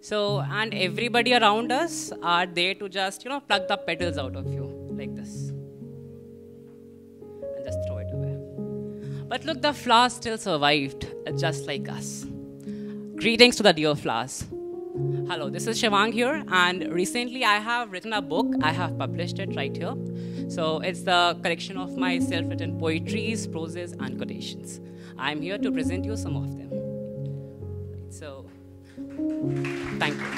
So, and everybody around us are there to just, you know, pluck the petals out of you like this. And just throw it away. But look, the flower still survived, uh, just like us. Greetings to the dear flowers. Hello, this is Shivang here, and recently I have written a book. I have published it right here. So it's the collection of my self written poetries, proses, and quotations. I'm here to present you some of them. So, thank you.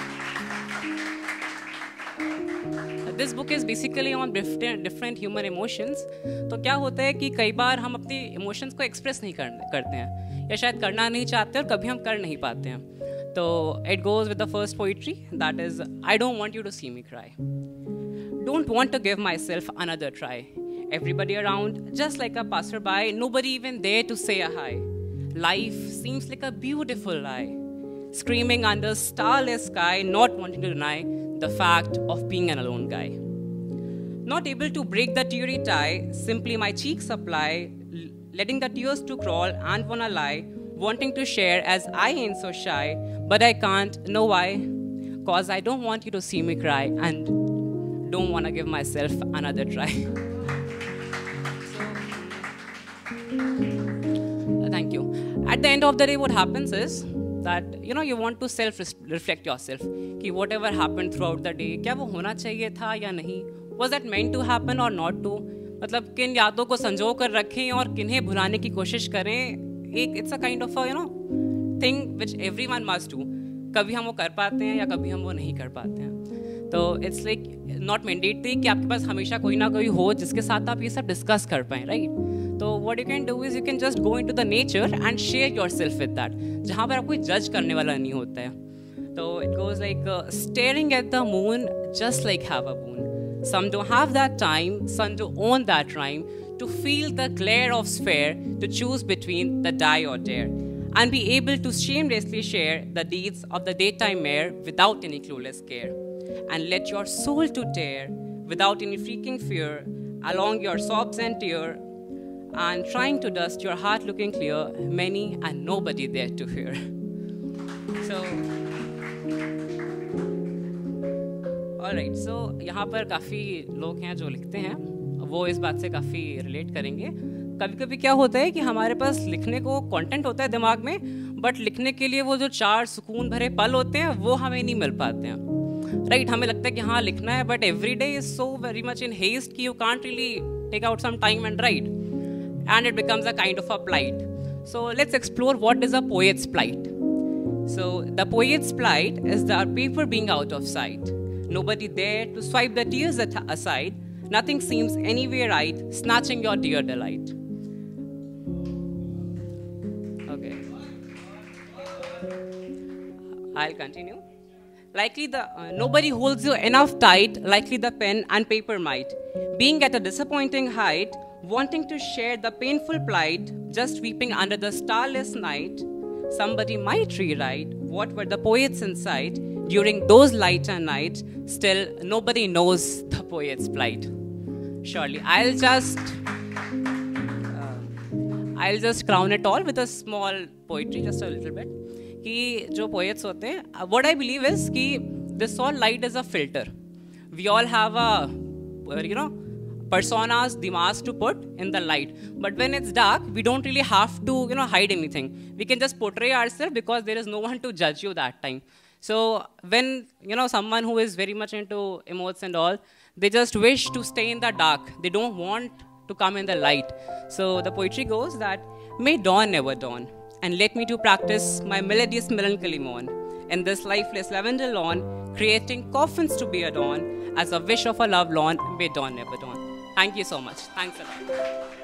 This book is basically on different human emotions तो क्या होता है कि कई बार हम अपनी emotions को एक्सप्रेस नहीं कर, करते हैं। या शायद करना नहीं चाहते और कभी हम कर नहीं पाते हैं। तो it goes with the first poetry that is I don't want you to see me cry don't want to give myself another try everybody around just like a passerby, nobody even there to say a hi. Life seems like a beautiful lie, screaming under starless sky, not wanting to deny the fact of being an alone guy. Not able to break the teary tie, simply my cheeks supply, letting the tears to crawl and wanna lie, wanting to share as I ain't so shy, but I can't, know why? Cause I don't want you to see me cry and don't wanna give myself another try. thank you. At the end of the day, what happens is that you know you want to self reflect yourself कि whatever happen throughout the day क्या वो होना चाहिए था या नहीं? Was that meant to happen और not to मतलब किन यादों को संजो कर रखें और किन्हें भुलाने की कोशिश करें? एक it's a kind of you know thing which everyone must do कभी हम वो कर पाते हैं या कभी हम वो नहीं कर पाते हैं। तो इट्स लाइक नॉट मैंडेटरी कि आपके पास हमेशा कोई ना कोई हो जिसके साथ आप ये सब डिस्कस कर पाएँ राइट तो what you can do is you can just go into the nature and share yourself with that जहाँ पर आप कोई जज करने वाला नहीं होता है। तो it goes like staring at the moon just like have a moon some do have that time some do own that time to feel the clear of spare to choose between the die or dare and be able to shamelessly share the deeds of the day time mayor without any clueless care And let your soul to tear without any freaking fear along your sobs and tear, and trying to dust your heart looking clear, many and nobody there to hear. So right so यहाँ पर काफ़ी लोग हैं जो लिखते हैं वो इस बात से काफ़ी रिलेट करेंगे कभी कभी क्या होता है कि हमारे पास लिखने को कंटेंट होता है दिमाग में बट लिखने के लिए वो जो चार सुकून भरे पल होते हैं वो हमें नहीं मिल पाते हैं राइट right, हमें लगता है कि हाँ लिखना है but every day is so very much in haste कि you can't really take out some time and write and it becomes a kind of a plight so let's explore what is a poet's plight so the poet's plight is the paper being out of sight Nobody there to swipe the tears aside. Nothing seems anywhere right, snatching your dear delight. Okay. I'll continue. Likely the uh, nobody holds you enough tight, likely the pen and paper might. Being at a disappointing height, wanting to share the painful plight, just weeping under the starless night, somebody might rewrite what were the poets inside during those lighter nights, still nobody knows the poet's plight. Surely, I'll just uh, I'll just crown it all with a small poetry, just a little bit. कि जो poets होते हैं, what I believe is कि this all light is a filter. We all have a you know personas, the to put in the light. But when it's dark, we don't really have to you know hide anything. We can just portray ourselves because there is no one to judge you that time. So when you know someone who is very much into emotes and all, they just wish to stay in the dark. They don't want to come in the light. So the poetry goes that may dawn never dawn, and let me to practice my melodious melancholy mourn in this lifeless lavender lawn, creating coffins to be adorned as a wish of a love lawn may dawn never dawn. Thank you so much. Thanks a lot.